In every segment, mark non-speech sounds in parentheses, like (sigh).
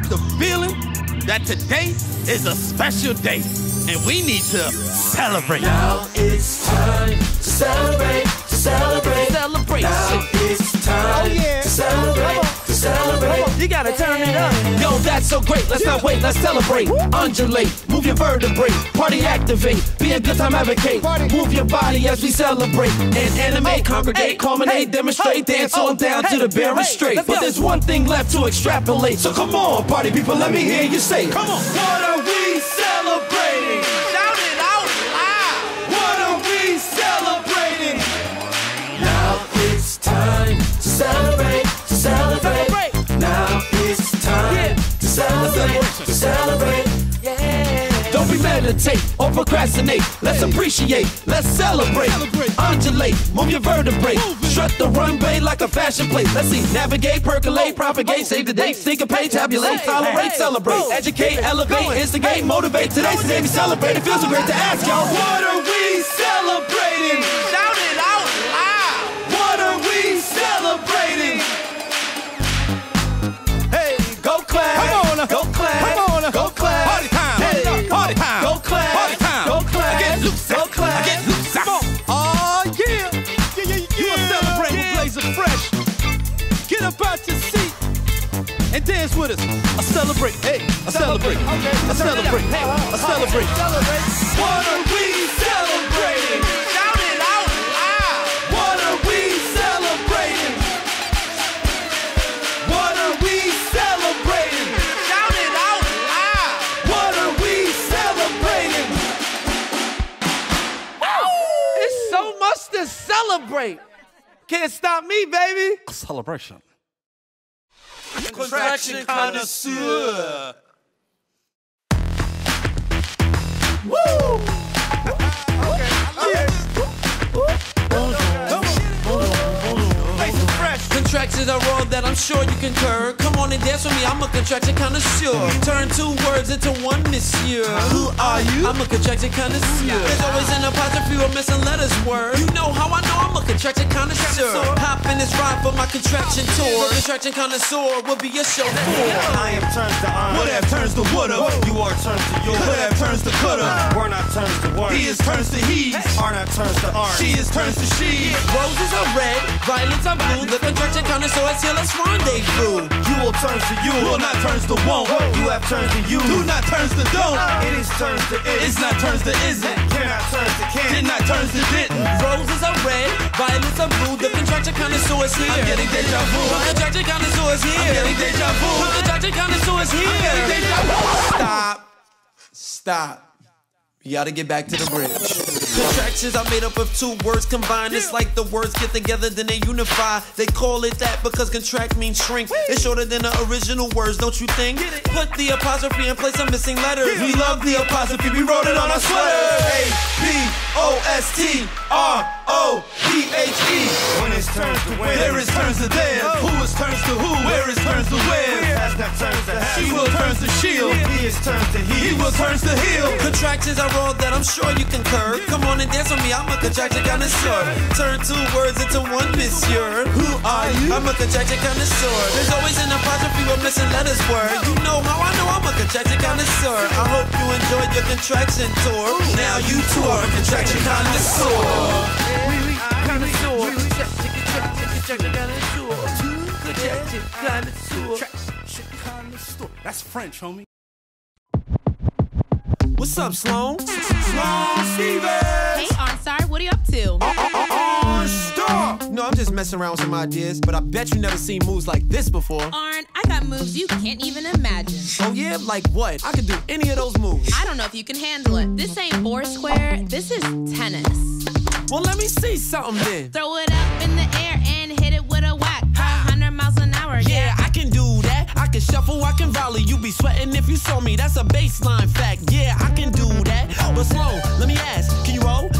got the feeling that today is a special day, and we need to celebrate. Now it's time to celebrate, to celebrate. Celebrate. Now it's time Oh, yeah. to celebrate, celebrate. You gotta turn it up. Yo, that's so great. Let's not wait, let's celebrate. Undulate, move your vertebrae, party activate, be a good time advocate. Move your body as we celebrate and animate, oh, congregate, culminate, demonstrate, dance oh, on down to the Bering Strait. But there's one thing left to extrapolate. So come on, party people, let me hear you say. Come on. What are we celebrating? Shout it out loud. What are we celebrating? Now it's time to celebrate, to celebrate. Celebrate. Now it's time Yeah. to celebrate, to celebrate. Don't be meditate or procrastinate. Let's appreciate, let's celebrate. Celebrate. Undulate, move your vertebrae. Move. Strut the runway like a fashion plate. Let's see, navigate, percolate, propagate, save the date, syncopate, tabulate, tolerate, celebrate, educate, elevate, instigate, motivate. Today's the day we celebrate. It feels so great to ask y'all, what are we celebrating? Shout it out loud. What are we celebrating? Get up out your seat and dance with us. I celebrate. Hey, I celebrate. I celebrate. Hey, I celebrate. What are we celebrating? Shout it out loud. What are we celebrating? What are we celebrating? Shout it out loud. What are we celebrating? It's so much to celebrate. Can't stop me, baby. Celebration. Contraction connoisseur. Contractions are all that I'm sure you concur. Come on and dance with me, I'm a contraction connoisseur. Turn two words into one, monsieur. Who are you? I'm a contraction connoisseur. There's always an apostrophe or missing letters word. You know how I know I'm a contraction connoisseur. Hop in this ride for my contraction oh, tour. The contraction connoisseur will be your show chauffeur. I am turns to I. Would have turns to woulda. You are turns to you. Could have turns to coulda. We're not turns to word. He is turns to he's. Are not turns to are. She is turns to she. Roses are red, violets are blue. The contraction connoisseur is here, let's rendezvous. You will turns to you. Will not turns to won't. You have turns to you. Do not turns to don't. It is turns to it. It's not turns to isn't. Cannot turns to can. Did not turns to didn't. Roses are red, violets are blue. The contraction connoisseur is here. I'm getting deja vu. The contraction connoisseur is here. I'm getting deja vu. The contraction connoisseur is getting here. deja vu. Stop. Stop. You gotta get back to the bridge. Contractions are made up of two words combined. It's like the words get together, then they unify. They call it that because contract means shrink. It's shorter than the original words, don't you think? Put the apostrophe in place of missing letters. We love the apostrophe, we wrote it on our sweaters. A B O S T R O P H E. When it's turns to when. There is turns to there. Oh. Who is turns shield. He is turns to he. He will turns to heal. Contractions are all that I'm sure you concur. Come on and dance with me, I'm a contraction connoisseur. Turn two words into one, monsieur. Who are you? I'm a contraction connoisseur. There's always an apostrophe or missing letters word. You know how I know I'm a contraction connoisseur. I hope you enjoyed your contraction tour. Now you too are a contraction connoisseur. Connoisseur. Contraction connoisseur. Contraction connoisseur. That's French, homie. What's up, Sloane? Sloane Stephens. Hey, Arnstar, what are you up to? Uh, uh, uh, Arnstar. No, I'm just messing around with some ideas, but I bet you never seen moves like this before. Arn, I got moves you can't even imagine. Oh yeah? Like what? I could do any of those moves. I don't know if you can handle it. This ain't Foursquare, this is tennis. Well, let me see something then. Throw it up in the air and hit it with a whack. A 100 miles an hour, Yeah, I can do that. I can shuffle, I can volley. You be sweating if you saw me. That's a baseline fact. Yeah, I can do that. But slow, let me ask. Can you roll?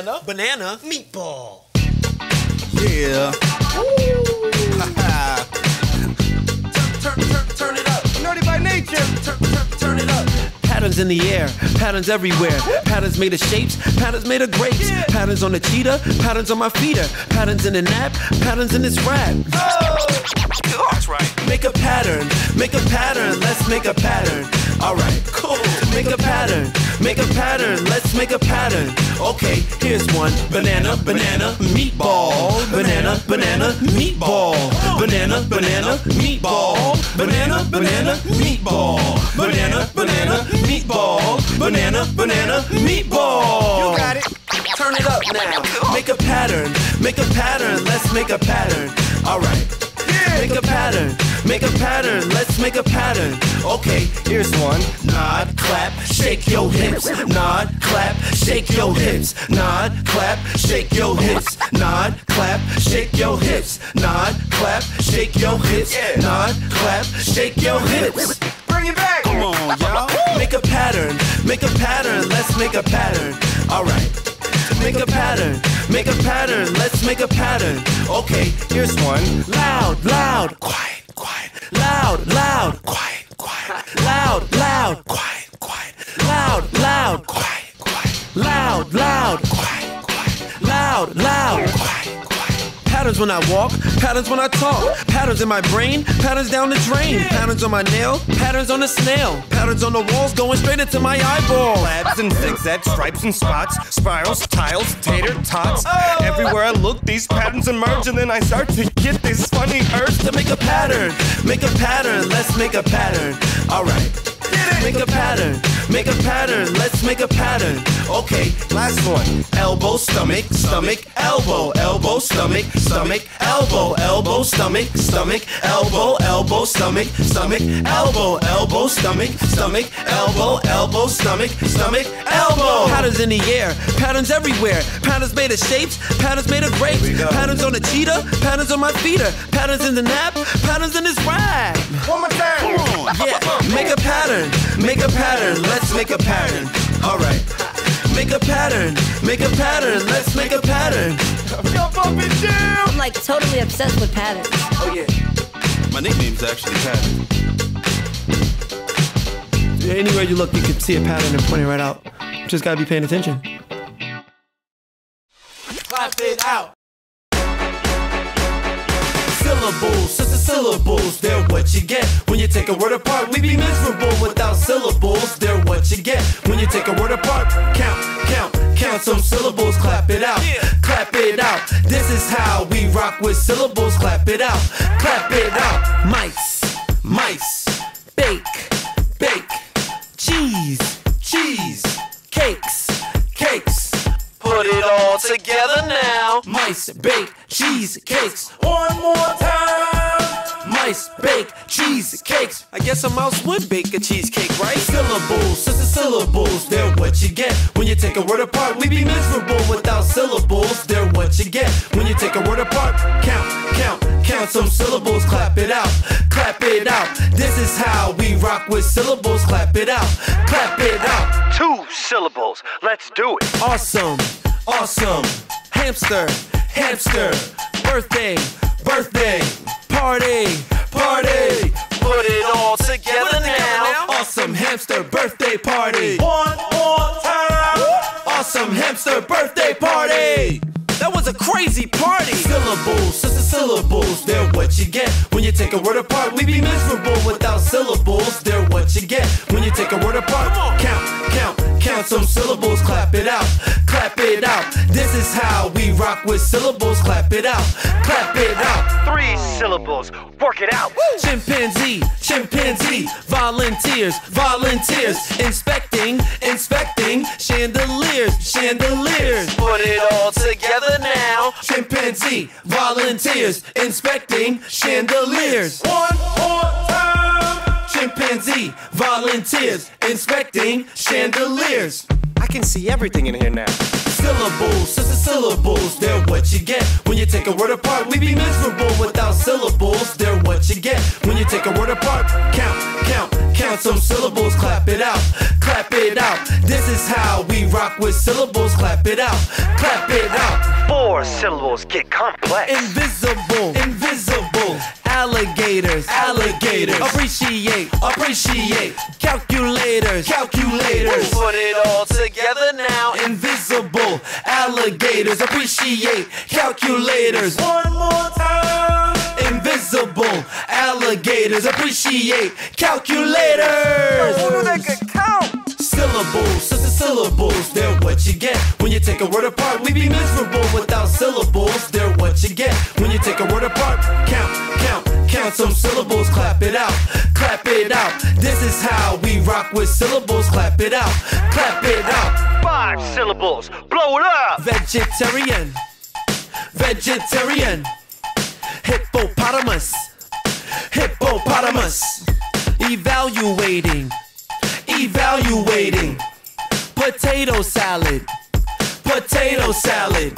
Banana. Banana. Meatball. Yeah. Turn, turn, turn it up. Nerdy by nature. Turn, turn, turn it up. Patterns in the air, patterns everywhere. Patterns made of shapes, patterns made of grapes. Patterns on the cheetah, patterns on my feeder. Patterns in the nap, patterns in this rap. That's right. Make a pattern, make a pattern, let's make a pattern. Alright, cool. Make a pattern, make a pattern, let's make a pattern. Okay, here's one banana, banana, meatball. Banana, banana, meatball. Banana, banana, meatball. Banana, banana, meatball. Banana, banana, meatball. Banana, banana, meatball. You got it. Turn it up now. Make a pattern, make a pattern, let's make a pattern. Alright. Make a pattern, make a pattern, let's make a pattern. Okay, here's one. Nod, clap, shake your hips. Nod, clap, shake your hips. Nod, clap, shake your hips. Nod, clap, shake your hips. Nod, clap, shake your hips. Nod, clap, shake your hips. Bring it back. Come on, y'all. Make a pattern, make a pattern, let's make a pattern. Alright. Make a pattern, make a pattern, let's make a pattern. Okay, here's one. Loud, loud, quiet, quiet. Loud, loud, quiet, quiet. Loud, loud, quiet, quiet. Loud, loud, quiet, quiet. Loud, loud, quiet, quiet. Loud, loud, quiet, quiet. Patterns when I walk, patterns when I talk. Patterns in my brain, patterns down the drain. Patterns on my nail, patterns on the snail. Patterns on the walls going straight into my eyeball. Labs and zigzags, stripes and spots, spirals, tiles, tater tots. Oh. Everywhere I look, these patterns emerge, and then I start to get this funny urge to make a pattern, make a pattern, let's make a pattern. Alright. Make a pattern, make a pattern, let's make a pattern. Okay, last one. Elbow, stomach, stomach, elbow, elbow, stomach, stomach, elbow, elbow, stomach, stomach, elbow, elbow, stomach, stomach, elbow, elbow, stomach, stomach, elbow, elbow, stomach, stomach, elbow. Patterns in the air, patterns everywhere. Patterns made of shapes, patterns made of grapes. Patterns on the cheetah, patterns on my feeder. Patterns in the nap, patterns in this rap. One more time. Yeah, make a pattern, make a pattern, let's make a pattern. Alright. Make a pattern, make a pattern, let's make a pattern. Jump up and jam. I'm like totally obsessed with patterns. Oh yeah. My nickname's actually Pattern. Yeah, Anywhere you look, you can see a pattern and point it right out. Just gotta be paying attention. Clap it out. Syllables, just the syllables, they're what you get when you take a word apart. We be miserable without syllables, they're what you get when you take a word apart. Count, count, count some syllables, clap it out, clap it out. This is how we rock with syllables, clap it out, clap it out. Mice, mice, bake, bake, cheese, cheese, cakes, cakes. Put it all together now. Mice, bake, cheese, cakes. One more time. Mice, bake, cheese, cakes. I guess a mouse would bake a cheesecake, right? Syllables, just the syllables. They're what you get when you take a word apart. We be miserable without syllables. They're what you get when you take a word apart. Count, count, count some syllables. Clap it out, clap it out. This is how we rock with syllables. Clap it out, clap it out. Two syllables. Let's do it. Awesome, awesome. Hamster, hamster. Birthday, birthday. Party, party. Put it all together now. Awesome hamster birthday party. One more time. Awesome hamster birthday party. That was a crazy party. Syllables, just the syllables. They're what you get when you take a word apart. We be miserable without syllables. They're what you get when you take a word apart. Count, count, count some syllables. Clap it out, is is how we rock with syllables. Clap it out, clap it out. Three syllables. Work it out. Chimpanzee, chimpanzee, volunteers, volunteers, inspecting, inspecting, chandeliers, chandeliers. Put it all together now. Chimpanzee, volunteers, inspecting, chandeliers. One more time. Chimpanzee, volunteers, inspecting, chandeliers. I can see everything in here now. Syllables, just the syllables, they're what you get. When you take a word apart, we be miserable without syllables. They're what you get. When you take a word apart, count, count, count some syllables, clap it out, clap it out. This is how we rock with syllables, clap it out, clap it out. Four syllables get complex. Invisible, invisible. Alligators, alligators. Appreciate, appreciate. Calculators, calculators. Put it all together now. Invisible, alligators. Appreciate, calculators. One more time. Invisible, alligators. Appreciate, calculators. Who knew they could count? Syllables, just the syllables, they're what you get. When you take a word apart, we be miserable without syllables. They're what you get. When you take a word apart, count, count, some syllables, clap it out, clap it out. This is how we rock with syllables, clap it out, clap it out. Five syllables. Blow it up. Vegetarian, vegetarian, hippopotamus, hippopotamus, evaluating, evaluating, potato salad, potato salad.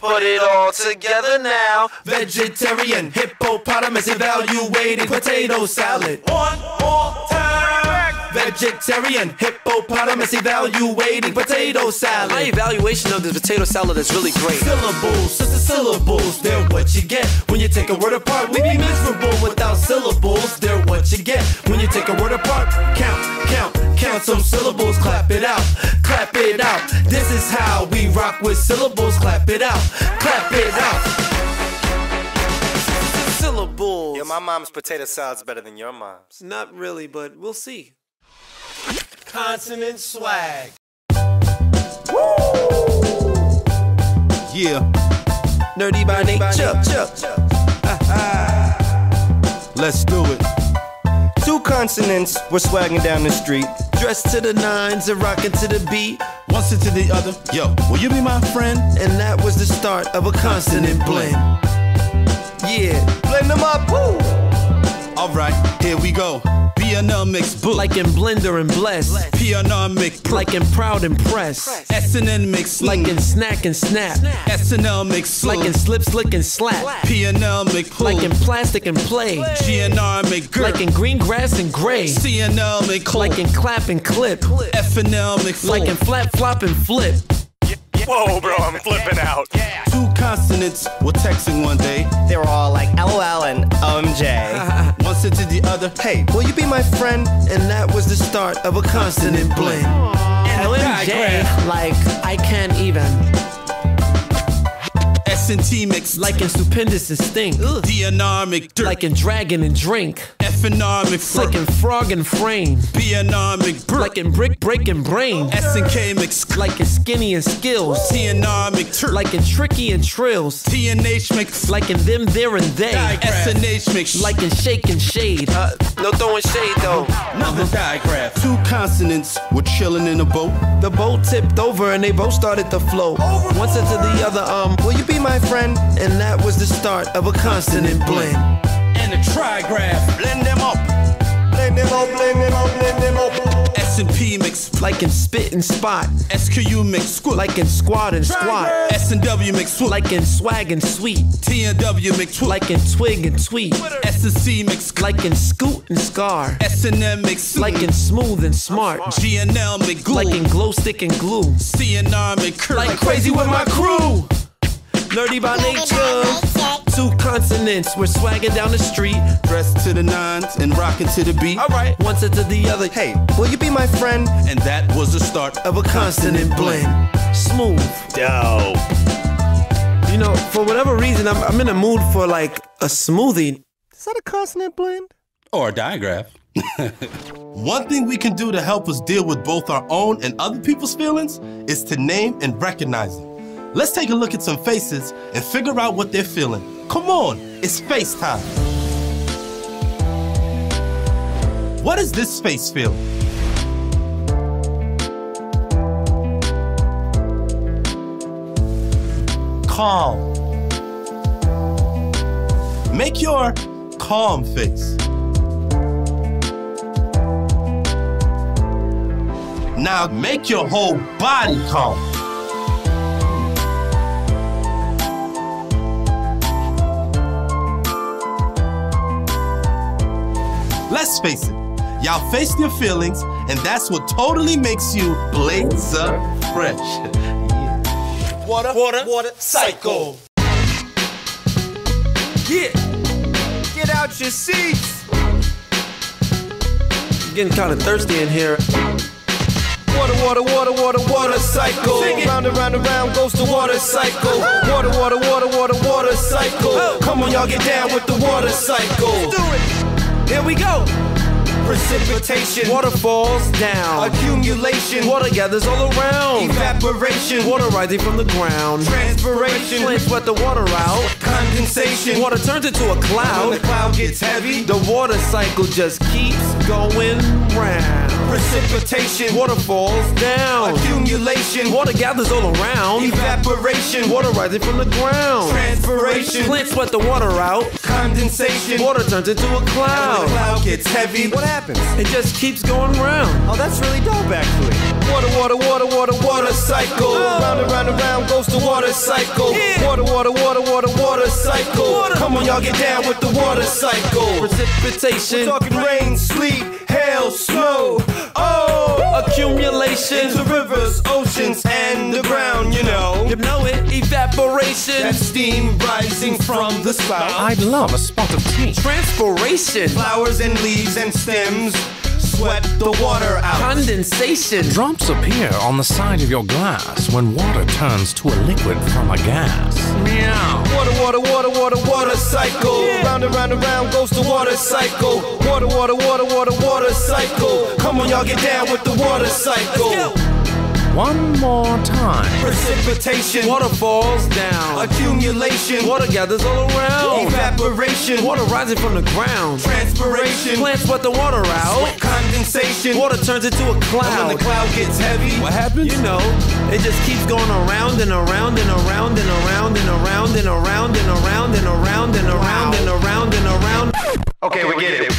Put it all together now. Vegetarian, hippopotamus, evaluating, potato salad. One more time. Vegetarian, hippopotamus, evaluating, potato salad. My evaluation of this potato salad is really great. Syllables, just the syllables, they're what you get. When you take a word apart, we be miserable without syllables. They're what you get. When you take a word apart, count, count, count some syllables, clap it out, clap it out. This is how we rock with syllables, clap it out, clap it out. Syllables. Yo, my mom's potato salad's better than your mom's. Not really, but we'll see. Consonant swag. Yeah, Nerdy by nature. let's do it. Two consonants were swagging down the street. Dressed to the nines and rocking to the beat. One sit to the other. Yo, will you be my friend? And that was the start of a consonant blend. Yeah, Blend them up. Woo. Alright, here we go. BNL mix book. like in Blender and Bless. PNR mix pro. Like in Proud and Press. SNN mix Like in Snack and Snap. SNL mix Like in Slip, Slick and Slap. PNL mix pull. Like in Plastic and Play. GNR make girl. Like in Green Grass and Gray. CNL make cold. Like in Clap and Clip. FNL make Like in Flap, Flop and Flip. Whoa, bro, I'm flipping out. Two consonants were texting one day. They were all like LOL and OMJ. (laughs) One said to the other, hey, will you be my friend? And that was the start of a consonant blend. LMJ, like I can't even. S&T mix. Like in Stupendous and Stink. DNR make dirt. Like in Dragon and Drink. FNR make Like in Frog and Frame. BNR make brick. Like in Brick, Break and Brain. Mix Like in Skinny and Skills. TNR make turk. Like in Tricky and Trills. TNH make Like in Them, There, and They. SNH make Like in Shake and Shade. Uh, no throwing shade though. another diagram. Two consonants were chilling in a boat. The boat tipped over and they both started to float. One said to the other, um, will you be my friend? And that was the start of a consonant blend. And a trigraph. Blend them up. Blend them up, blend them up, blend them up. S&P mix. Like in Spit and Spot. SQU mix squat. Like in Squad and Squat. S&W mix swoop. Like in Swag and Sweet. TNW mix swoop. Like in Twig and Tweet. S&C mix Like in Scoot and Scar. S&M mix Like in Smooth and Smart. GNL make glue. Like in Glow Stick and Glue. CNR make curl. Like crazy with my crew. Nerdy by nature. Two consonants. We're swagging down the street. Dressed to the nines and rocking to the beat. Alright. One said to the other, Hey, will you be my friend? And that was the start of a consonant blend. Smooth. Dope. You know, for whatever reason, I'm, I'm in a mood for like a smoothie. Is that a consonant blend? or a diagraph. (laughs) One thing we can do to help us deal with both our own and other people's feelings is to name and recognize them. Let's take a look at some faces and figure out what they're feeling. Come on, it's FaceTime. What does this face feel? Calm. Make your calm face. Now make your whole body calm. Let's face it, y'all faced your feelings, and that's what totally makes you blazer fresh. (laughs) yeah. Water, water, water, psycho. Yeah. Get out your seats. I'm Getting kind of thirsty in here. Water, water, water, water, water cycle. Round and round and round goes the water cycle. Water, water, water, water, water cycle. Come on, y'all get down with the water cycle. Do it. Here we go. Precipitation, Water falls down. accumulation, Water gathers all around. evaporation, Water rising from the ground. transpiration, Flame sweat the water out. condensation. Water turns into a cloud. When the cloud gets heavy, The water cycle just keeps going round. Precipitation, Water falls down. accumulation, Water gathers all around. evaporation, Water rising from the ground. transpiration, Plants sweat the water out. condensation. Water turns into a When the cloud. cloud gets heavy, what happens? It just keeps going round. Oh, that's really dope, actually. Water, water, water, water, water cycle. Oh. Round and round and round goes the water cycle. Water, water, water, water, water cycle. Come on, y'all get down with the water cycle. We're Precipitation. talking rain, sleet, hail, snow. Oh, Accumulation. into rivers, oceans, and the ground, you know. You know it. Evaporation. That steam rising from the spout. I'd love a spot of tea. Transpiration. Flowers and leaves and stems sweat the water out. Condensation. Drops appear on the side of your glass when water turns to a liquid from a gas. Meow. Water, water, water, water, water cycle. Round and round and round goes the water cycle. Water, water, water, water, water cycle. Come on, y'all get down with the water cycle. One more time. Precipitation, Water falls down. accumulation, Water gathers all around. evaporation, Water rising from the ground. transpiration, Plants sweat the water out. condensation. Water turns into a cloud. And when the cloud gets heavy, What happens? You know, it just keeps going around and around and around and around and around and around and around and around and around and around and around. Okay, we get it.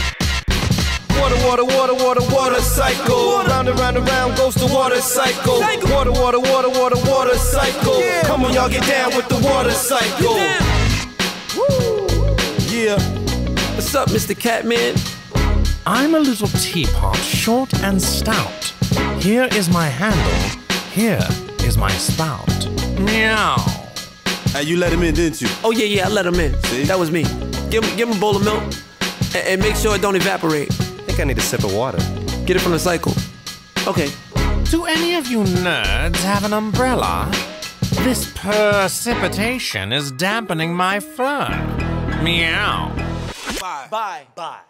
Water, water, water, water, water cycle. Round and round and round goes the water cycle. Water, water, water, water, water cycle. Come on, y'all get down with the water cycle. Yeah. What's up, Mr. Catman? I'm a little teapot, short and stout. Here is my handle. Here is my spout. Meow. Hey, you let him in, didn't you? Oh yeah, yeah, I let him in. See? That was me. Give him, give him a bowl of milk, and, and make sure it don't evaporate. I think I need a sip of water. Get it from the cycle. Okay. Do any of you nerds have an umbrella? This precipitation is dampening my fur. Meow. Bye. Bye.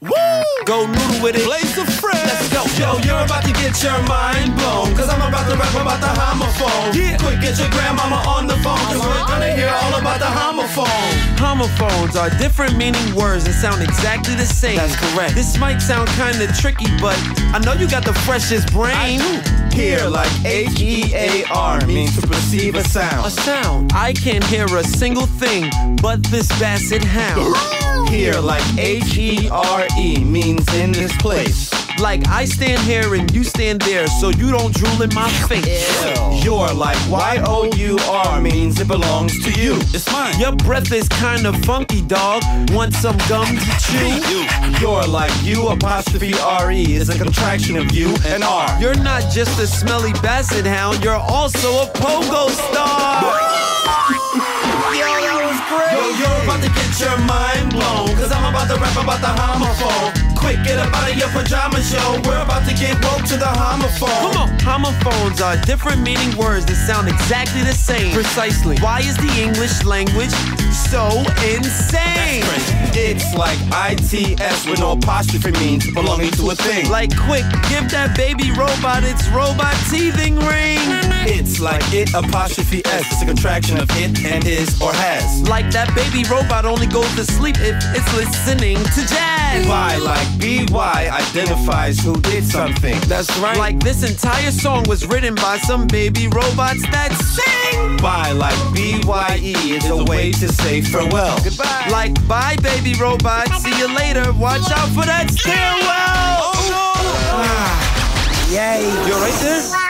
Woo! Go noodle with it. Blazer Fresh. Let's go. Yo, you're about to get your mind blown. Cause I'm about to rap about the homophone. Yeah. Quick, get your grandmama on the phone. Cause we're gonna hear all about the homophone. Homophones are different meaning words that sound exactly the same. That's correct. This might sound kinda tricky, but I know you got the freshest brain. Here, like H E A R means to perceive a sound. A sound. I can't hear a single thing but this basset hound. Here, like H E R E means in this place. Like I stand here and you stand there, so you don't drool in my face. You're like Y O U R means it belongs to you. It's mine. Your breath is kinda funky, dog. Want some gum to chew? You're like U apostrophe R E is a contraction of U and R. You're not just a smelly basset hound, you're also a pogo star. Yo, that was great. Yo, you're about to get your mind blown. Cause I'm about to rap about the homophone. Quick, get up out of your pajamas, yo. We're about to get woke to the homophone. Come on, homophones are different meaning words that sound exactly the same. Precisely. Why is the English language so insane? It's like ITS with no apostrophe means belonging to a thing. Like, quick, give that baby robot its robot teething ring. It's like it apostrophe S. It's a contraction of it and is or has. Like that baby robot only goes to sleep if it's listening to jazz. By like BY identifies who did something. That's right. Like this entire song was written by some baby robots that sing. Bye, like BYE is a way to say farewell. Goodbye. Like bye baby robot, see you later. Watch out for that stairwell. Oh no! Ah. Yay! You're right there.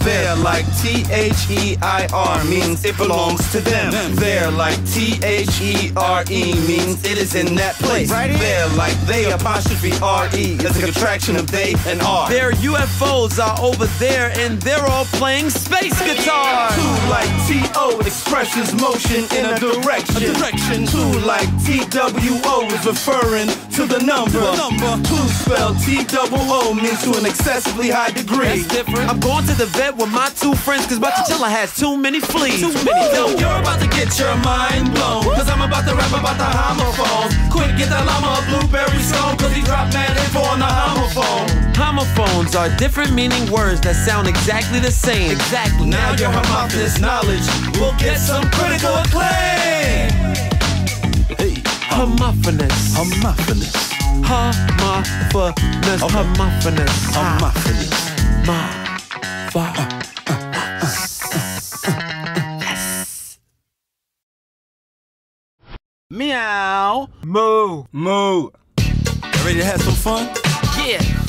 They're like T H E I R means it belongs to them. They're like T H E R E means it is in that place. Right They're like they apostrophe R E is a contraction of they and R. Their UFOs are over there and they're all playing space guitar. Two like T O expresses motion in a direction. direction. Two like T W O is referring to the number. number. Two spelled T double O means to an excessively high degree. That's different. I'm going to the vet with my two friends because my chinchilla has too many fleas. Too many. Yo, you're about to get your mind blown. Cause I'm about to rap about the homophones. Quick, get that llama a blueberry stone. Cause he dropped mad info on the homophone. Homophones are different meaning words that sound exactly the same. Exactly. Now your homophonous knowledge will get some critical acclaim. Hey, Homophonous. homophonous. Homophonous. Homophonous. Homophonous. Ma. Fa. Meow. Moo. Moo. Ready to have some fun? Yeah.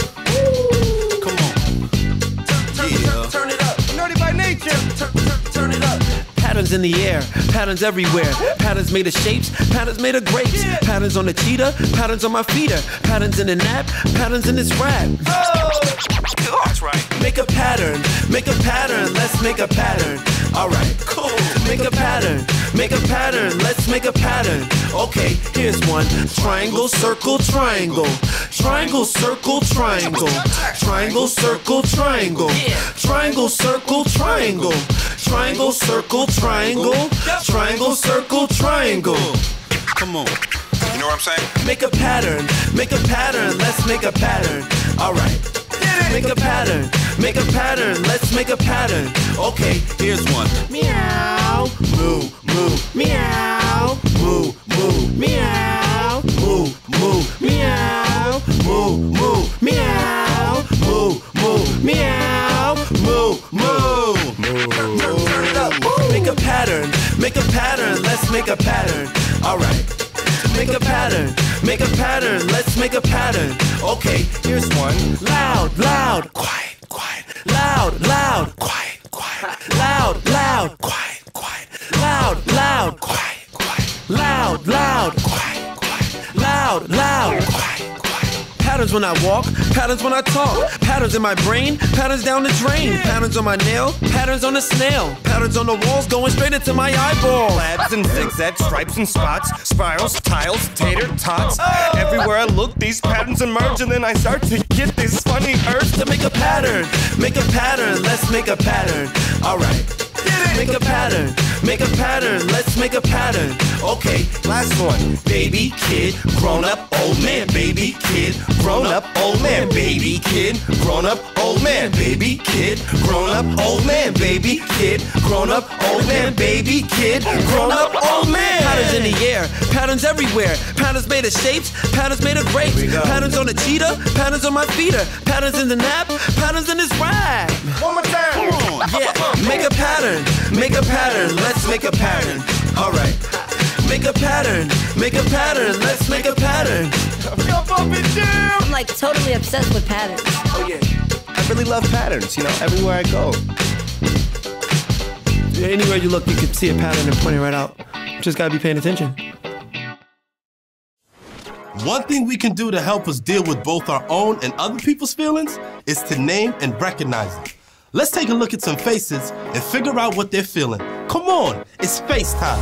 Patterns in the air, patterns everywhere. Patterns made of shapes, patterns made of grapes. Patterns on the cheetah, patterns on my feeder. Patterns in the nap, patterns in this rap. Oh, That's right. Make a pattern, make a pattern, let's make a pattern. Alright, cool. Make a pattern, make a pattern, let's make a pattern. Okay, here's one. Triangle, circle, triangle. Triangle, circle, triangle. Triangle, circle, triangle. Triangle, circle, triangle. Triangle, circle, triangle. Triangle, circle, triangle. Come on. You know what I'm saying? Make a pattern, make a pattern, let's make a pattern. Alright. Make a pattern, make a pattern, let's make a pattern. Okay, Here's one. meow, moo, moo, meow, moo, moo, meow, moo, moo, meow, moo, moo, meow, moo, moo, meow, moo, moo. Make a pattern, make a pattern, let's make a pattern. Alright. Make a pattern, make a pattern, let's make a pattern. Okay, here's one. Loud, loud, quiet, quiet. Loud, loud, quiet, quiet. Loud, loud, quiet, quiet. Loud, loud, quiet, quiet. Loud, loud, quiet, quiet. Loud, loud, quiet, quiet. Patterns when I walk, patterns when I talk. Patterns in my brain, patterns down the drain. Patterns on my nail, patterns on the snail. Patterns on the walls going straight into my eyeball. Slabs and zigzags, stripes and spots, spirals, tiles, tater tots. Oh. Everywhere I look, these patterns emerge, and then I start to get this funny urge to make a pattern, make a pattern, let's make a pattern. Alright. Make a pattern, make a pattern, let's make a pattern. Okay, Last one. baby, kid, grown up, old man, baby, kid, Grown up, old man, baby, kid, grown up, old man, baby, kid, grown up, old man, baby, kid, grown up, old man, baby, kid, grown up, old man. Patterns in the air, patterns everywhere. Patterns made of shapes, patterns made of grapes. Patterns on a cheetah, patterns on my feeder. Patterns in the nap, patterns in this rap. One more time. Yeah, make a pattern, make a pattern, let's make a pattern. Alright. Make a pattern, make a pattern, let's make a pattern. I'm like totally obsessed with patterns. Oh yeah. I really love patterns, you know, everywhere I go. Anywhere you look, you can see a pattern and point it right out. Just gotta be paying attention. One thing we can do to help us deal with both our own and other people's feelings is to name and recognize them. Let's take a look at some faces and figure out what they're feeling. Come on, it's face time.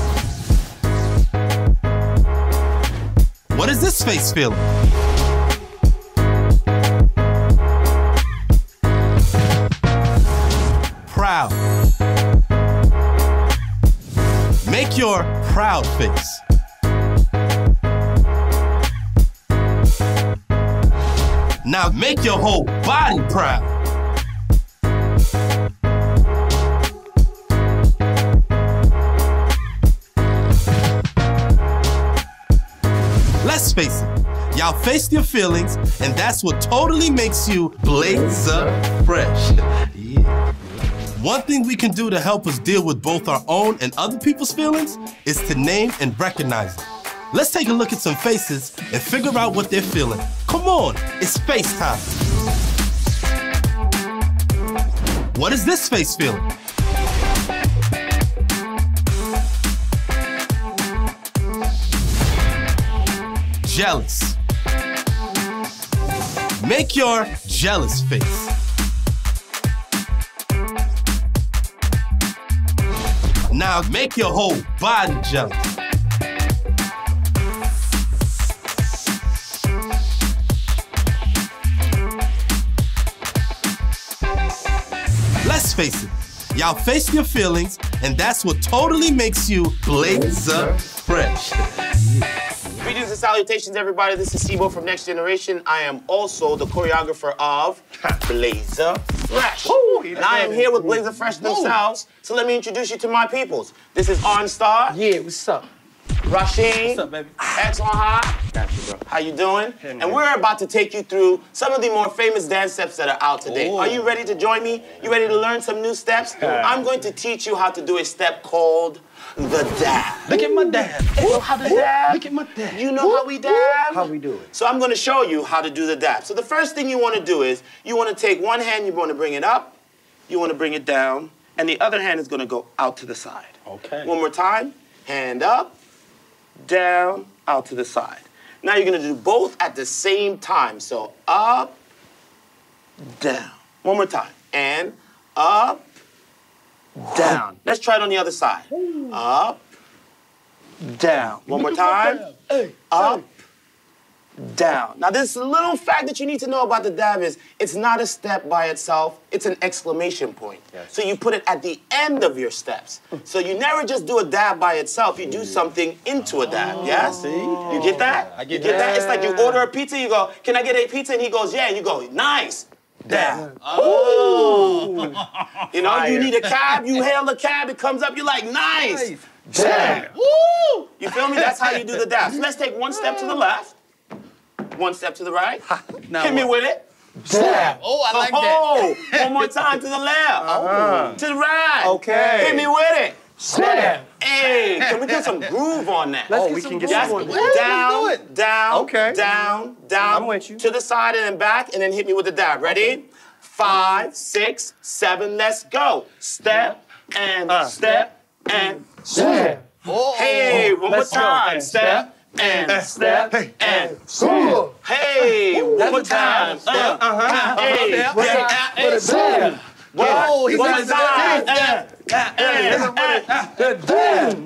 What is this face feeling? Proud. Make your proud face. Now make your whole body proud. Let's face it, y'all faced your feelings, and that's what totally makes you blazer fresh. One thing we can do to help us deal with both our own and other people's feelings is to name and recognize them. Let's take a look at some faces and figure out what they're feeling. Come on, it's face time. What is this face feeling? Jealous. Make your jealous face. Now make your whole body jealous. Let's face it, y'all face your feelings, and that's what totally makes you blazer fresh. Greetings and salutations, everybody. This is Sibo from Next Generation. I am also the choreographer of (laughs) Blazer Fresh. and I am here with Blazer Fresh themselves. So let me introduce you to my peoples. This is Arnstar. Yeah, what's up? Rasheen. What's up, baby? Ah, X on high. Got you, bro. How you doing? Hey, and we're about to take you through some of the more famous dance steps that are out today. Ooh. Are you ready to join me? You ready to learn some new steps? I'm going to teach you how to do a step called the dab. Look at my know how to dab? Look at my dad. You know how we dab? How we do it? So I'm going to show you how to do the dab. So the first thing you want to do is you want to take one hand, you want to bring it up, you want to bring it down, and the other hand is going to go out to the side. Okay. One more time. Hand up, down, out to the side. Now you're going to do both at the same time. So up, down. One more time. And up, down. Let's try it on the other side. Up, down. One more time. Up, down. Now, this little fact that you need to know about the dab is it's not a step by itself, it's an exclamation point. So you put it at the end of your steps. So you never just do a dab by itself, you do something into a dab, yes? You get that? I get you get that? that. It's like you order a pizza, you go, Can I get a pizza? And he goes, Yeah. And you go, Nice. Dab. Oh. (laughs) You know, you need a cab, you hail a cab, it comes up, you're like, Nice. Dab. Woo! You feel me? That's how you do the dab. So let's take one step to the (laughs) left, one step to the right. (laughs) Hit me with it. Dab. Oh, I like that. Oh, one more time to the left. To the right. Okay. Hit me with it. Dab. Hey, can we get some groove on that? Let's oh, we can get some groove Yes. on that. Down, Let's do it. down, Okay. down, down. I'm with you. To the side and then back, and then hit me with the dab. Ready? Five, six, seven, let's go. Step and Uh. step and step. Hey, one more Let's go. time. Step and step and step. Hey, one more time. Uh, uh-huh. Hey, Step. hey, hey, Step. Whoa, he's one got more his time. step. Uh, uh, uh,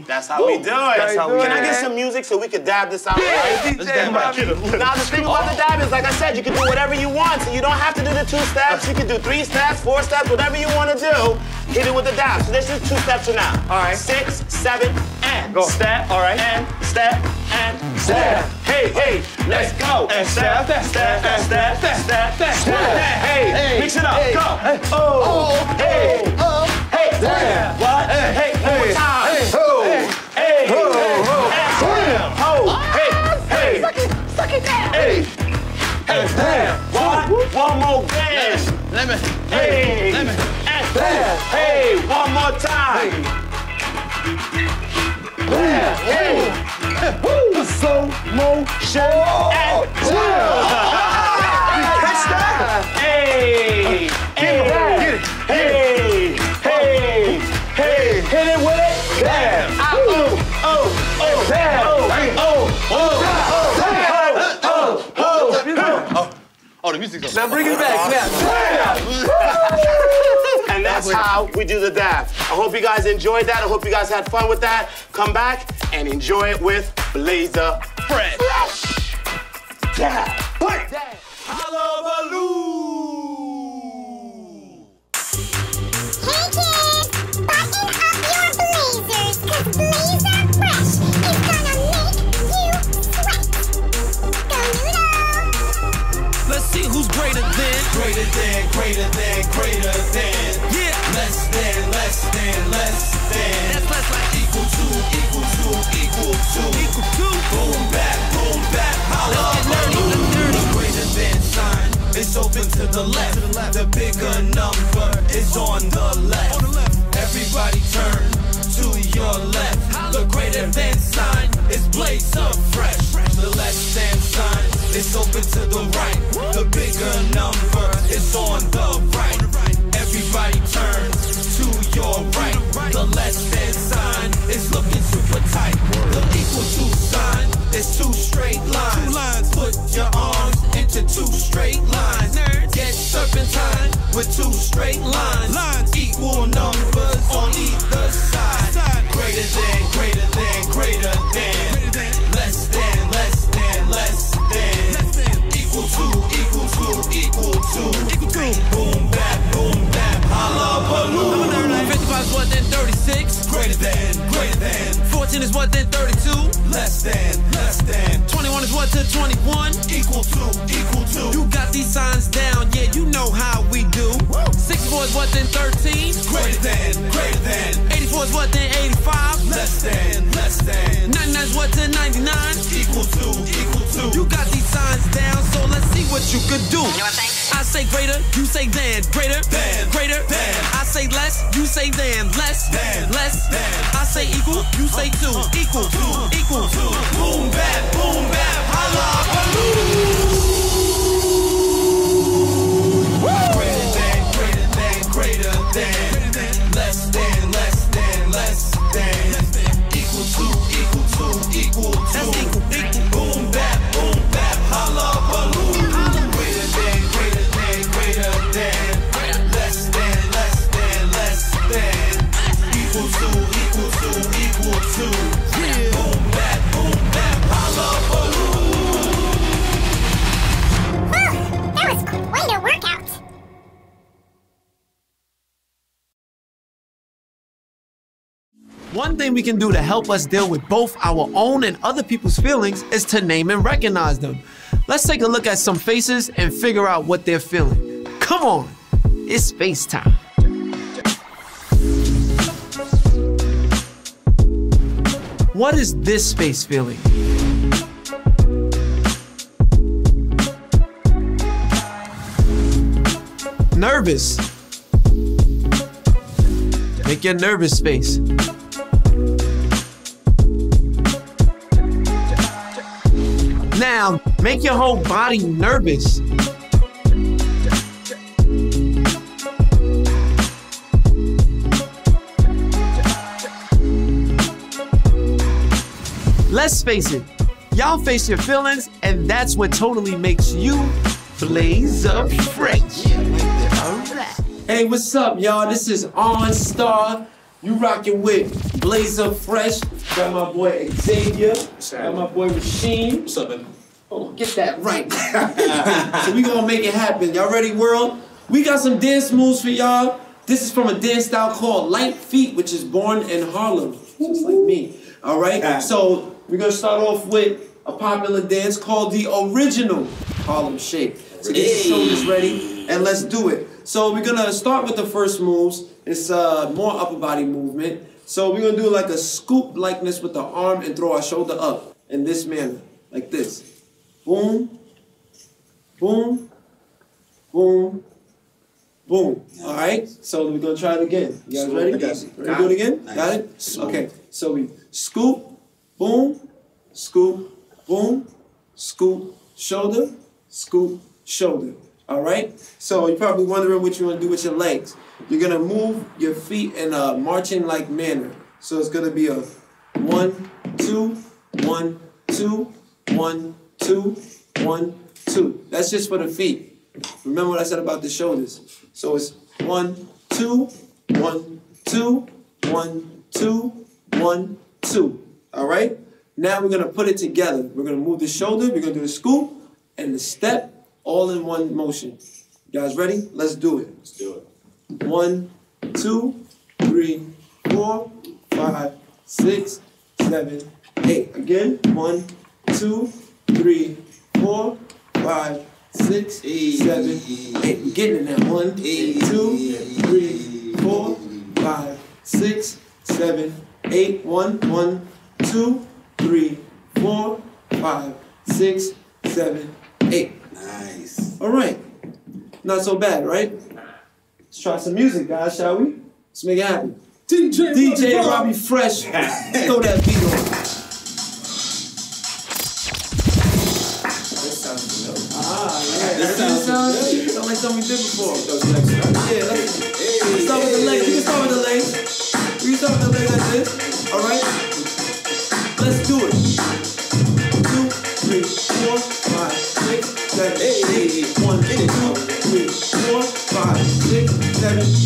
That's how we do it. That's how we Can I get some music so we can dab this out? right? Let's dab. Now the thing about the dab is, like I said, you can do whatever you want. So you don't have to do the two steps. You can do three steps, four steps, whatever you want to do. Hit it with the dab. So this is two steps from now. All right. Six, seven, and Go. step. All right. And step and step. Hey, hey, let's go. And step, step, step, step, step, step, step. Hey, Hey, mix it up. hey, Go. hey. Oh, hey, Oh. hey, Damn. What? Hey, Hey, one more hey, time. hey, Ho, hey. hey, Ho, hey, ho. hey, ho, hey, hey. Suck it down. Hey, Hey, damn. one, one more dance. Let me. Hey, Let more time. Damn. Hey, Woo. slow motion and Catch that. Hey, hey, Get it. hey, hey, hey, hit it with it. Damn. Ah, oh, oh, oh, Damn. oh, oh, oh, oh, oh, oh. Oh, the music's on. Now bring it back. Now. And that's how we do the dab. I hope you guys enjoyed that. I hope you guys had fun with that. Come back and enjoy it with Blazer Fresh. Fresh. Dab. play, Dab. Hullabaloo. Button up your Blazer Fresh is gonna make you Let's see who's greater than. Greater than, greater than, greater than less than, less than, less than. That's less like equal to, equal to, equal to. Equal to. Boom back, boom back, holla. Let's get dirty, let's Greater than sign, it's open to the left. The bigger number is on the left. Everybody turn to your left. The greater than sign is blaze up fresh. The less than sign is open to the right. The bigger number is on the equal to sign is two straight lines. Put your arms into two straight lines. Get serpentine with two straight lines. What then 85. Less than, less than. 99 is what to 99. Equal to, equal to. You got these signs down, so let's see what you could do. You know what I'm saying? I say greater, you say than, greater, than, greater, than. I say less, you say than, less, than, less, than. I say equal, you say two, uh, uh, equal, two, uh, equal, two. Boom bap, boom bap, holla, balloon. Greater than, greater than, greater than. Thing we can do to help us deal with both our own and other people's feelings is to name and recognize them. Let's take a look at some faces and figure out what they're feeling. Come on, it's face time. What is this face feeling? Nervous. Make your nervous face. Make your whole body nervous. Let's face it, y'all face your feelings, and that's what totally makes you Blazer Fresh. Hey, what's up, y'all? This is Arnstar. You rocking with Blazer Fresh. Got my boy Xavier. Got my boy Rasheen. What's up, man? Oh, get that right. (laughs) so we gonna make it happen. Y'all ready, world? We got some dance moves for y'all. This is from a dance style called Light Feet, which is born in Harlem, just like me. All right. So we're gonna start off with a popular dance called the original Harlem Shake. So get your shoulders ready and let's do it. So we're gonna start with the first moves. It's uh, more upper body movement. So we're gonna do like a scoop likeness with the arm and throw our shoulder up in this manner, like this. Boom, boom, boom, boom. All right. So we're gonna try it again. You guys ready? I got you. Ready to do it again? Got it? Okay. So we scoop, boom, scoop, boom, scoop, shoulder, scoop, shoulder. All right. So you're probably wondering what you want to do with your legs. You're gonna move your feet in a marching like manner. So it's gonna be a one, two, one, two, one, two, one, two. That's just for the feet. Remember what I said about the shoulders. So it's one, two, one, two, one, two, one, two. All right? Now we're gonna put it together. We're gonna move the shoulder, we're gonna do the scoop and the step all in one motion. You guys ready? Let's do it. Let's do it. One, two, three, four, five, six, seven, eight. Again. One, two, three, four, five, six, seven, eight. We're getting it now. One, two, three, four, five, six, seven, eight. One, one, two, three, four, five, six, seven, eight. Nice. All right. Not so bad, right? Let's try some music, guys, shall we? Let's make it happen. DJ, DJ Robbie Robbie Fresh. Throw that beat like did before. Yeah, start with the legs. We can start with the legs. We can start with the legs like this. All right? Let's do it. Two, three, four, five, six, seven, eight. One, two, three, four, five, six, seven,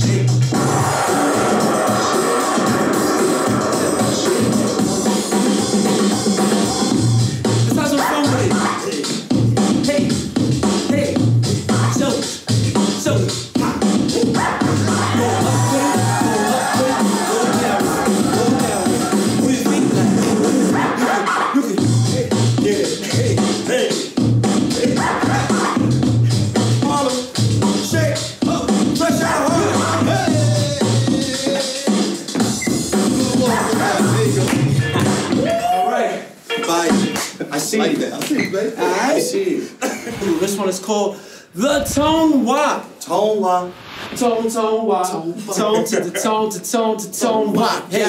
See you. I see baby. I see (laughs) you. This one is called the Tone Wop. Tone Wop. Tone, tone, wop. Tone to the tone to tone to tone wop. Hey.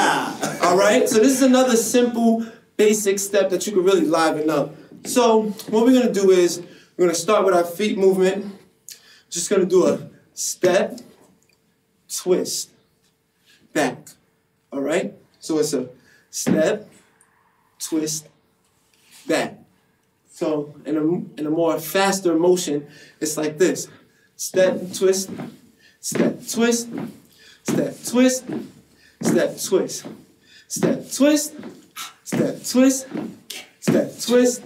All right. So this is another simple, basic step that you can really liven up. So what we're gonna do is we're gonna start with our feet movement. Just gonna do a step, twist, back. All right. So it's a step, twist, back. So in a, in a more faster motion, it's like this. Step, twist, step, twist, step, twist, step, twist, step, twist, step, twist, step, twist,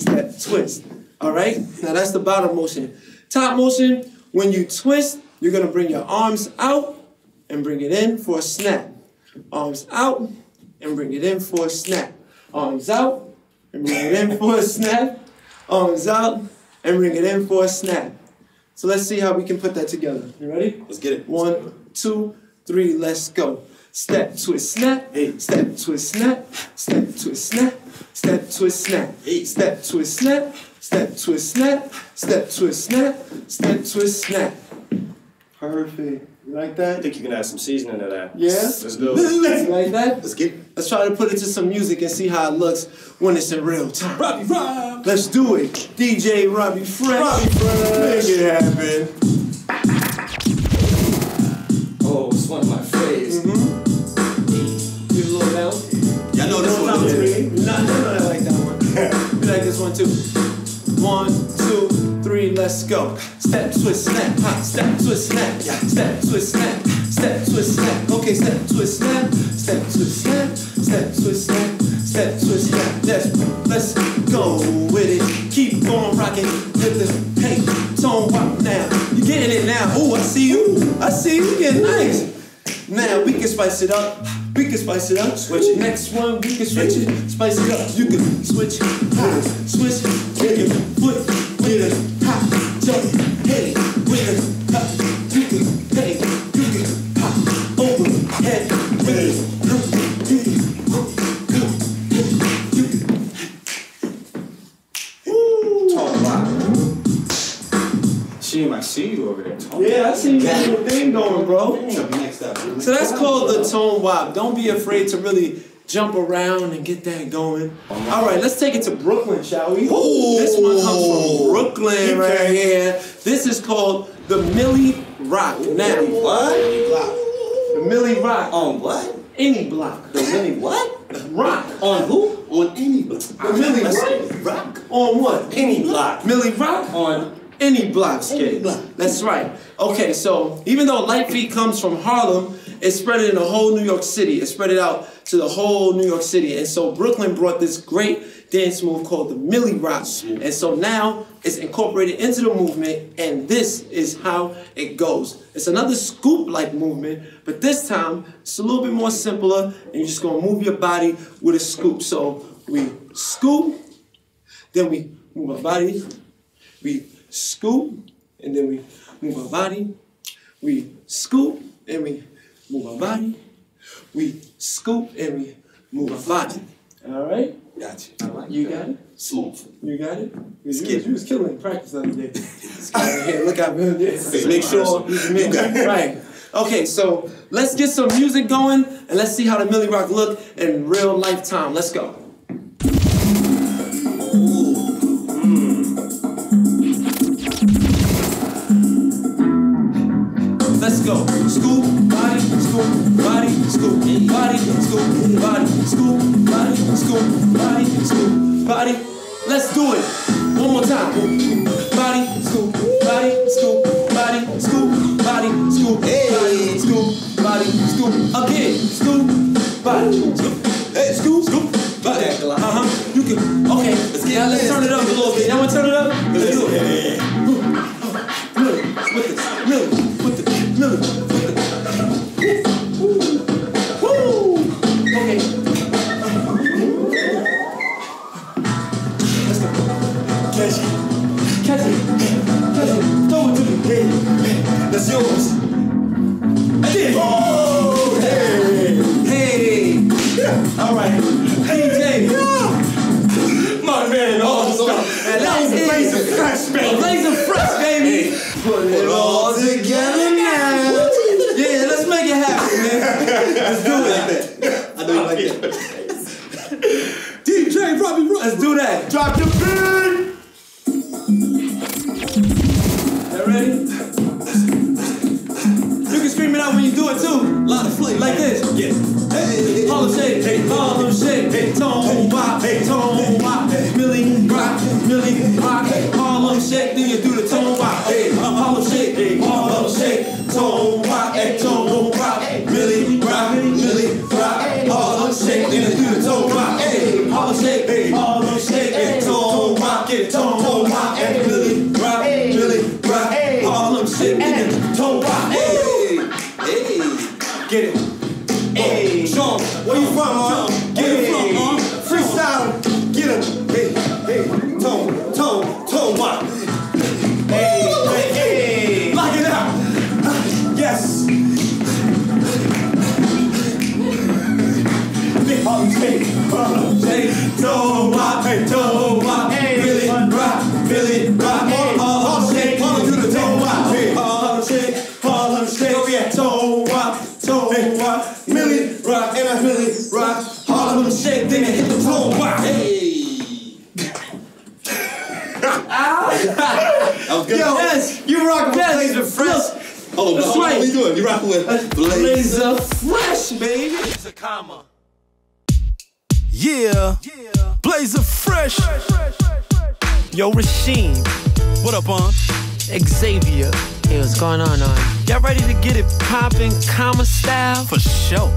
step, twist. All right? Now that's the bottom motion. Top motion, when you twist, you're gonna bring your arms out and bring it in for a snap. Arms out and bring it in for a snap. Arms out and bring it in for a snap. Arms out and bring it in for a snap. So let's see how we can put that together. You ready? Let's get it. One, two, three, let's go. Step, twist, snap. Hey. Step, twist, snap. Step, twist, snap. Step, twist, snap. Hey. Step, twist, snap. Step, twist, snap. Step, twist, snap. Step, twist, snap. Perfect. You like that? I think you can add some seasoning to that. Yeah? Let's do it. (laughs) like that? Let's get it. Let's try to put it to some music and see how it looks when it's in real time. Robbie Rob! Let's do it. DJ Robbie Fresh. Robbie Fresh. Make it happen. Oh, it's one of my faves. Mm-hmm. Give a little down. Y'all know this one, yeah. three. Not, no, no, I like that one. (laughs) you like this one too. One, two, three, let's go. Step, twist, snap. Ha, step, twist, snap. Step, twist, snap. Step, twist, snap. Okay, step, twist, snap. Step, twist, snap. Step, twist, snap. Step, twist, snap. Let's, let's go with it. Keep on rocking with the hey, tone wop now. You're getting it now. Ooh, I see you. I see you getting nice. Now we can spice it up. We can spice it up. Switch it. Next one, we can switch it. Spice it up. You can switch, ha, switch, with your foot, with a hop, jump, Tone Yeah, I see you thing going, bro. So that's called the tone wop. Don't be afraid to really jump around and get that going. All right, let's take it to Brooklyn, shall we? This one comes from Brooklyn right here. This is called the Millie Rock. Now, what? The Millie Rock. On what? Any block. The Millie what? Rock. On who? On any block. The Millie Rock. Rock. On what? Any block. Millie Rock. On any block, Skid. That's right. Okay, so even though Light Feet comes from Harlem, it spread it in the whole New York City. It spread it out to the whole New York City. And so Brooklyn brought this great dance move called the Millie Rock. And so now it's incorporated into the movement, and this is how it goes. It's another scoop-like movement, but this time it's a little bit more simpler, and you're just gonna move your body with a scoop. So we scoop, then we move our body, we scoop, and then we move our body. We scoop, and we move our body. We scoop, and we move our body. All right. Got you. You got it. Smooth. You got it. You, Skip. you, was, you was killing in practice the other day. (laughs) Here, look out, man. Yeah. Make sure oh, you got it. right. Okay, so let's get some music going and let's see how the Millie Rock look in real lifetime. Let's go. Scoop, body, scoop, body, scoop, body, scoop, body, scoop, body, scoop, body, scoop, body. Let's do it. One more time. Body, scoop, body, scoop, body, scoop, body, scoop, body, scoop, body, scoop. Again, scoop, body, scoop. Hey, scoop, scoop, body. Uh huh. You can. Okay. Let's get. Now let's turn it up a little bit. Y'all want to turn it up? Let's do it. Really, with this, really, with the, really, Hey. That's yours. I did. Oh, hey. Hey. All right. DJ. My man, oh, all stuff. And that was Blazer Fresh, baby. Blazer Fresh, baby. Put it all together now. Yeah, let's make it happen, man. (laughs) Let's do it. I know you like that. (laughs) DJ, right. Let's do that. Drop the Tone Rock, Hold on, That's hold on. right. What you doing? You rocking with Blazer Fresh, baby. It's a comma. Yeah. yeah. Blazer fresh. Yo, Rasheen. What up, on? Xavier. Hey, what's going on, on? Y'all ready to get it poppin', comma style? For sure.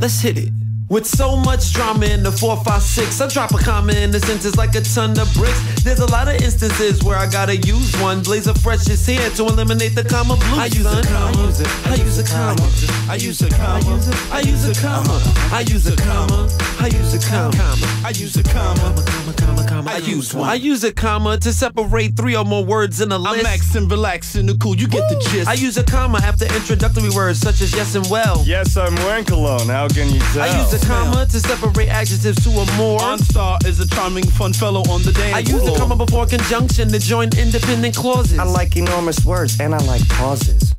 Let's hit it. With so much drama in the 456, I drop a comma in the sentence like a ton of bricks. There's a lot of instances where I gotta use one. Blazer Fresh is here to eliminate the comma blue. I use a comma. I use it. I use a comma. I use a comma. I use a comma. I use a comma. I use a comma. I use a comma. Comma, comma, comma. I use one. I use a comma to separate three or more words in a list. I'm maxing, relaxing, the cool. You get the gist. I use a comma after introductory words such as yes and well. Yes, I'm wearing cologne. How can you tell? I comma to separate adjectives to a more. Arnstar is a charming, fun fellow on the dance I use a floor. comma before conjunction to join independent clauses. I like enormous words and I like pauses.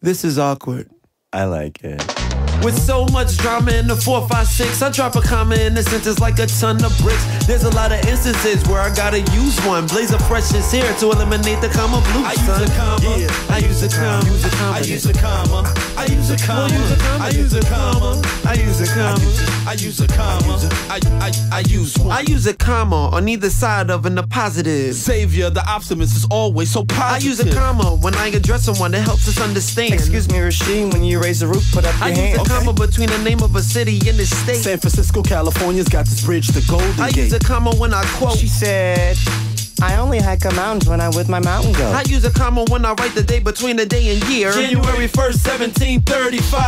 This is awkward. I like it. With so much drama in the 456, I drop a comma in a sentence like a ton of bricks. There's a lot of instances where I gotta use one. Blazer Fresh is here to eliminate the comma blue. I use son. a comma. Yeah, I use a comma. I use a comma. I use a comma. I use a comma. I use a comma. I use a comma. I use a comma. I I I use one. I use a comma on either side of an appositive. Xavier, the optimist is always so positive. I use a comma when I address someone that helps us understand. Excuse me, Rasheen, when you raise the roof, put up your I use hand. A comma between the name of a city and the state. San Francisco, California's got this bridge to Golden I Gate. use a comma when I quote. She said, I only hike up mountains when I'm with my mountain goat. I use a comma when I write the day between the day and year. January 1st, 1735.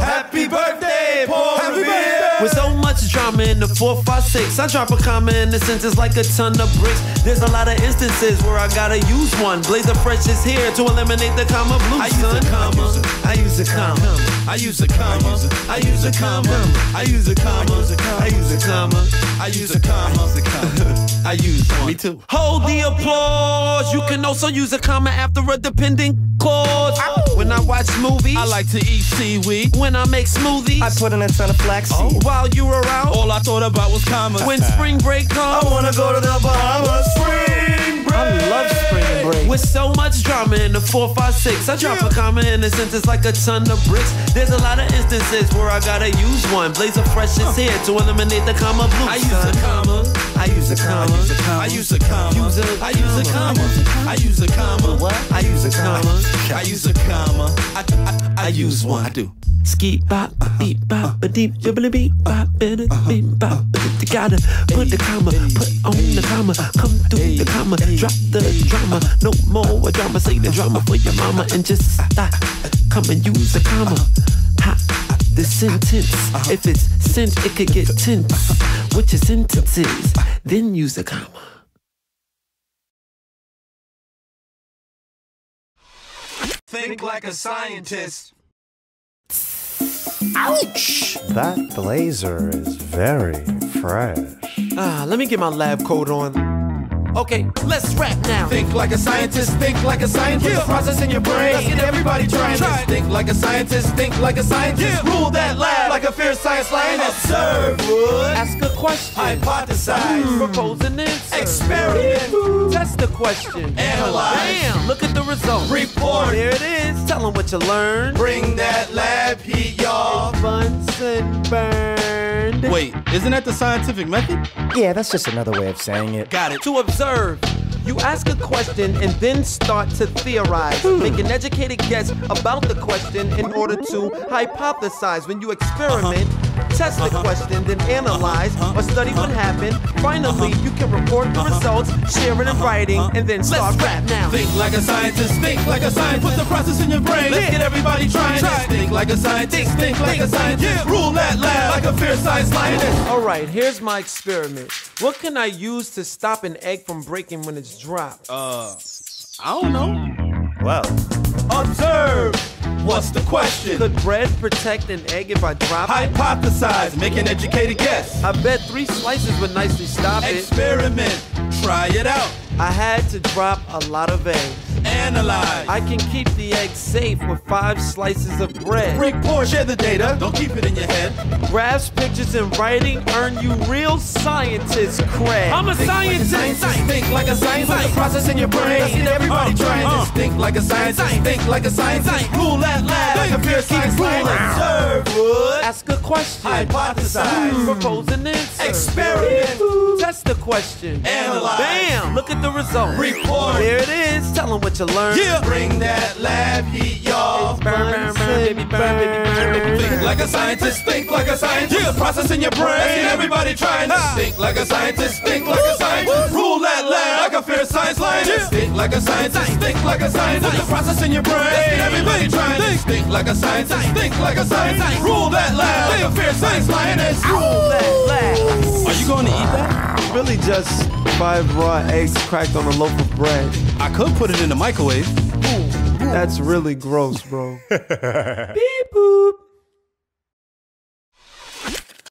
Happy birthday, Paul Happy Revere. birthday. With so much drama in the 456, I drop a comma in the sentence like a ton of bricks. There's a lot of instances where I gotta use one. Blazer Fresh is here to eliminate the comma blue. I use son. a comma. I use a comma. I use a comma. I use a comma. I use a comma. I use a a comma. I use a comma. I use one. Me too. Hold the applause. You can also use a comma after a dependent clause. When I watch movies, I like to eat seaweed. when I make smoothies, I put in a ton of flaxseed. Oh, while you were out. All I thought about was commas. When spring break comes, I wanna go to the Bahamas. Spring break. I love spring break. With so much drama in the 456, I drop a comma in a sentence like a ton of bricks. There's a lot of instances where I gotta use one. Blaze Blazer Fresh is here to eliminate the comma blue. I use a comma. I use a comma. I use a comma. I use a comma. I use a comma. What? I use a comma. I use a comma. I, I, use one. I do. Ski bop, uh-huh. beep bop, a uh-huh. deep jibbly beep bop, bit uh-huh. beep bop. You gotta put the comma, put on the comma, come through the comma, drop the drama. No more drama, say the drama for your mama and just stop. Come and use the comma. Ha. The sentence, if it's sent, it could get tense. Which your sentences, then use a comma. Think like a scientist. Ouch! That blazer is very fresh. Ah, let me get my lab coat on. Okay, let's rap now. Think like a scientist, think like a scientist. Yeah. Process in your brain. Let's get everybody trying Try this. Think like a scientist, think like a scientist. Yeah. Rule that lab like a fierce science lion. Observe, would. Ask a question. Hypothesize. Hmm. Propose an answer. Experiment. Test the question. Analyze. Bam! Look at the result. Report. There it is. Tell them what you learned. Bring that lab heat, y'all. Bunsen burned. Wait, isn't that the scientific method? Yeah, that's just another way of saying it. Got it. To observe. You ask a question and then start to theorize. Hmm. Make an educated guess about the question in order to hypothesize. When you uh-huh. experiment, test the question, then analyze or study what happened. Finally, you can report the results, share it in writing, and then start rap now. Think like a scientist, think like a scientist. Put the process in your brain. Let's get everybody trying Try this. Think like a scientist, think like a scientist. Yeah. Rule that lab like a fierce science lioness. All right, here's my experiment. What can I use to stop an egg from breaking when it's dropped? Uh, I don't know. Well, Observe. What's the question? Could bread protect an egg if I drop it? Hypothesize, make an educated guess. I bet three slices would nicely stop it. Experiment, try it out. I had to drop a lot of eggs. Analyze. I can keep the egg safe with five slices of bread. Report, share the data. Don't keep it in your head. Graphs, pictures, and writing earn you real scientist cred. I'm a scientist. Scientist, think like a scientist. Put the process in your brain. Let's get everybody trying this. Uh. Think like a scientist. Think like a scientist. Rule that lab like a fierce science lioness. Observe, would. Ask a question. Hypothesize. Hmm. Propose an answer. Experiment. Test the question. Analyze. Bam! Look at the result. Report. There it is. Tell them what you learned. Yeah. Bring that lab heat, y'all. Burn, burn, burn, baby, burn, baby, burn, baby, Think like a scientist, think like a scientist. Yeah. Process in your brain. Everybody trying this. Think like a scientist, think like a scientist. Rule that lab like a fierce science lioness. Think like a scientist, think like a scientist. Put the process in your brain. Everybody trying this. Think like a scientist, think like a scientist. Rule that lab like a fierce science lioness. Rule that lab. Are you going to eat that? Really just five raw eggs cracked on a loaf of bread. I could put it in the microwave. That's really gross, bro. (laughs) Beep boop.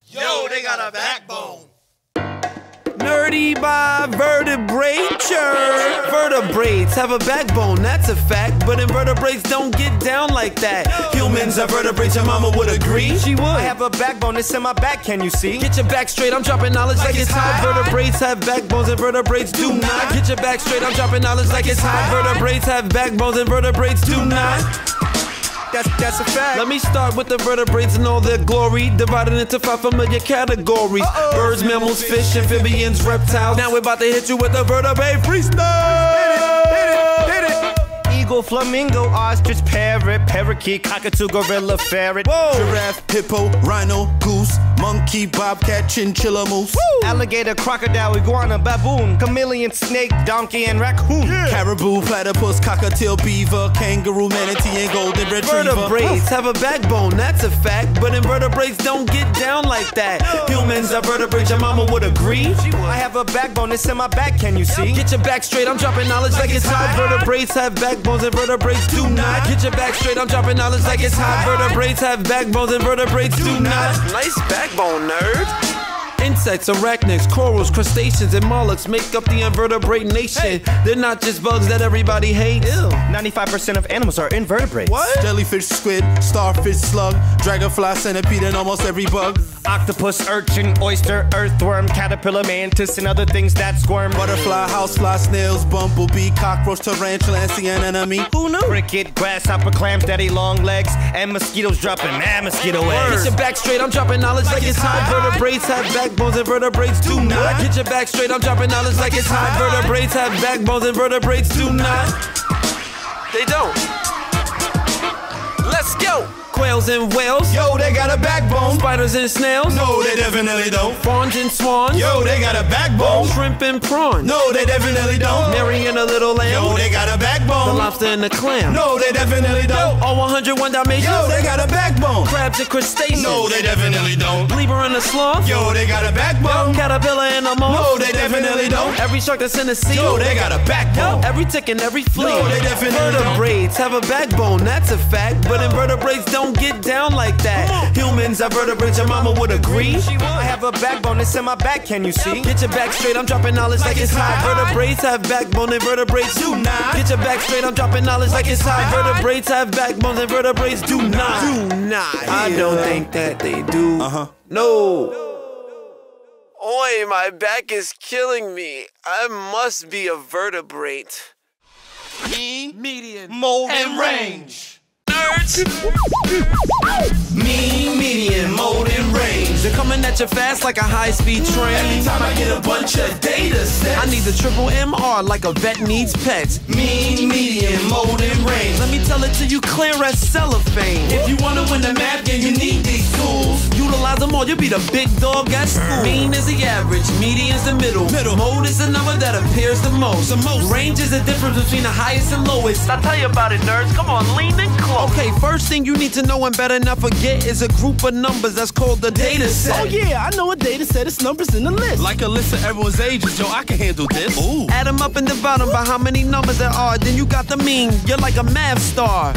Yo, they got a backbone. Nerdy by vertebrature. Vertebrates have a backbone, that's a fact. But invertebrates don't get down like that. Humans are vertebrates, your mama would agree. She would. I have a backbone that's in my back, can you see? Get your back straight, I'm dropping knowledge like, Like it's it's hot. Vertebrates have backbones and vertebrates do not. Get your back straight, I'm dropping knowledge like it's hot. hot. Vertebrates have backbones and vertebrates do not. That's, that's a fact. Let me start with the vertebrates and all their glory, divided into five familiar categories birds, mammals, fish, amphibians, reptiles. Now we're about to hit you with the vertebrate freestyle. Eagle, flamingo, ostrich, parrot, parakeet, cockatoo, gorilla, ferret. Whoa! Giraffe, hippo, rhino, goose, monkey, bobcat, chinchilla, moose. Alligator, crocodile, iguana, baboon, chameleon, snake, donkey, and raccoon. Caribou, platypus, cockatiel, beaver, kangaroo, manatee, and golden retriever. Vertebrates have a backbone, that's a fact. But invertebrates don't get down like that. Humans are vertebrates, your mama would agree. I have a backbone it's in my back, can you see? Get your back straight, I'm dropping knowledge like it's hot. Vertebrates have backbones and vertebrates do not. Get your back straight, I'm dropping knowledge like it's hot. Vertebrates have backbones and vertebrates do not. Nice backbone, nerd. Insects, arachnids, corals, crustaceans, and mollusks make up the invertebrate nation. They're not just bugs that everybody hates. 95% of animals are invertebrates. What? Jellyfish, squid, starfish, slug, dragonfly, centipede, and almost every bug. Octopus, urchin, oyster, earthworm, caterpillar, mantis, and other things that squirm. Butterfly, housefly, snails, bumblebee, cockroach, tarantula, and sea anemone. Who knew? Cricket, grasshopper, clams, daddy long legs, and mosquitoes dropping mad mosquito eggs. Get your back straight, I'm dropping knowledge like, it's high. Vertebrates have backbones and vertebrates do not. Get your back straight, I'm dropping knowledge like it's high. Vertebrates have backbones and vertebrates do not. They don't. Let's go. Quails and whales. Yo, they got a backbone. Spiders and snails. No, they definitely don't. Fawns and swans. Yo, they got a backbone. Shrimp and prawns. No, they definitely don't. Mary and a little lamb. Yo, they got a backbone. The lobster and the clam. No, they definitely don't. All 101 Dalmatians. Yo, they got a backbone. Crabs and crustaceans. No, they definitely don't. Lever and a sloth. Yo, they got a backbone. Caterpillar and a moth. No, they definitely don't. Every shark that's in the sea. Yo, they got a backbone. Every tick and every flea. No, they definitely Vertebrates have a backbone, that's a fact. But invertebrates don't get down like that. Humans are vertebrates, your mama would agree. I have a backbone it's in my back, can you see? Get your back straight, I'm dropping knowledge like it's high. Vertebrates have backbone and vertebrates do not. Get your back straight, I'm dropping knowledge like it's high. Vertebrates have backbones and vertebrates do not. Do not. I don't think that they do. Uh huh. No. Oi, my back is killing me. I must be a vertebrate. Mean, Median. mode, and range. Nerds. Mean, median, mode, and range. They're coming at you fast like a high-speed train. Every time I get a bunch of data sets. I need the triple MR like a vet needs pets. Mean, median, mold, and range. Let me tell it to you clear as cellophane. If you wanna win the math game, you need these tools. Utilize them all, you'll be the big dog at school. Mean is the average, median's the middle. Middle. Mode is the number that appears the most. The most. Range is the difference between the highest and lowest. I'll tell you about it, nerds. Come on, lean in close. Okay, first thing you need to know and better not forget is a group of numbers that's called the data set. Oh yeah, I know a data set. It's numbers in the list. Like a list of everyone's ages, yo. I can handle this. Ooh. Add them up and divide them by how many numbers there are. Then you got the mean. You're like a math star.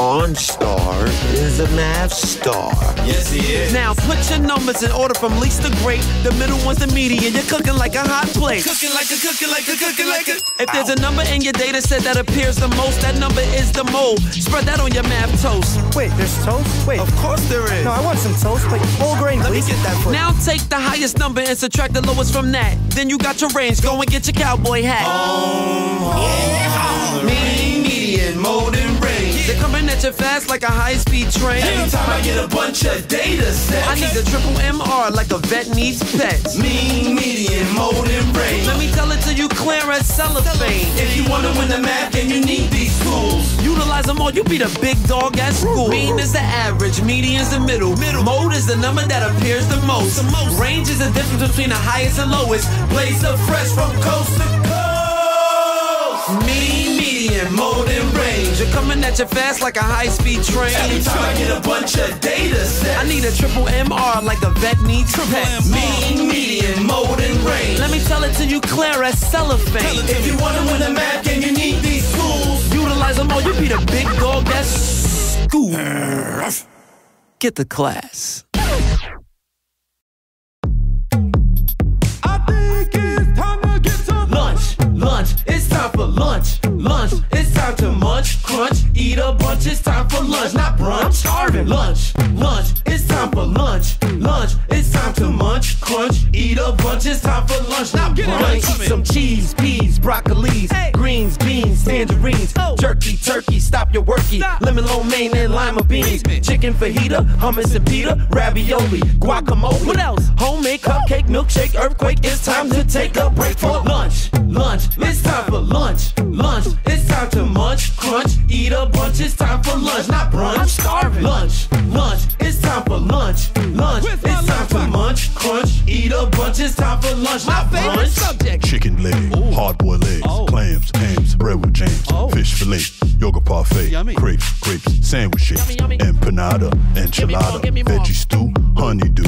Arnstar is a math star. Yes, he is. Now put your numbers in order from least to great. The middle one's the median. You're cooking like a hot plate. Cooking like a, cooking like a, cooking like a. If there's a number in your data set that appears the most, that number is the mode. Spread that on your math toast. Wait, there's toast? Wait. Of course there is. No, I want some toast. Like whole grain, Let me please. get that for you. Now take the highest number and subtract the lowest from that. Then you got your range. Go and get your cowboy hat. Oh, yeah. Mean, median, mode, and range. They're coming at you fast like a high-speed train. Anytime I get a bunch of data sets. I need the triple MR like a vet needs pets. Mean, median, mode, and range. Let me tell it to you clear as cellophane. If you wanna win the math game, you need these tools. Utilize them all, you be the big dog at school. Mean is the average, median's the middle. middle. Mode is the number that appears the most. Range is the difference between the highest and lowest. Blazer Fresh from coast to coast. Mean, median, mode, and coming at you fast like a high-speed train. Anytime I get a bunch of data sets. I need a triple MR like a vet needs pets. Mean, median, mode, and range. Let me tell it to you clear as cellophane. If you wanna win the math game, you need these tools. Utilize them all, you be the big dog at school. Get the class. I think it's time to get some Lunch, lunch, time for lunch. Lunch, it's time to munch, crunch, eat a bunch. It's time for lunch, not brunch. Starving. Lunch, lunch, it's time for lunch. Lunch, it's time to munch, crunch, eat a bunch. It's time for lunch, not brunch. Eat some cheese, peas, broccolis, greens, beans, tangerines, oh. jerky, turkey. Stop your worky. Lemon lo mein and lima beans. Chicken fajita, hummus and pita, ravioli, guacamole. What else? Homemade cupcake, milkshake, earthquake. It's time to take a break for lunch. Lunch, it's time for lunch. Lunch, it's time to munch, crunch, eat a bunch. It's time for lunch, not brunch. I'm starving. Lunch, lunch, it's time for lunch. Lunch, it's time for munch, crunch, eat a bunch. It's time for lunch, not brunch. subject. Chicken leg, hard boiled eggs, clams, hams, bread with jams, fish fillet, yogurt parfait, crepes, grapes, sandwiches, empanada, enchilada, veggie stew, honeydew.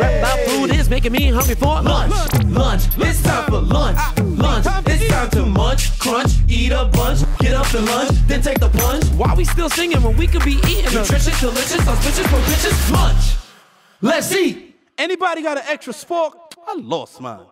Rap about food is making me hungry for lunch. Lunch, it's time for lunch. Lunch, it's time to munch, crunch, eat a bunch, get up to lunch, then take the plunge. Why we still singing when we could be eating? Nutritious, delicious, auspicious, propitious lunch. Let's eat. Anybody got an extra spork? I lost mine.